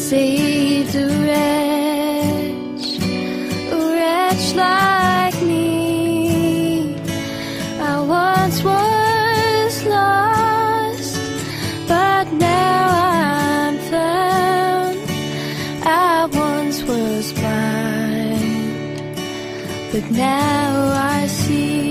saves a wretch, a wretch like me. I once was lost, but now I'm found. I once was blind, but now I see.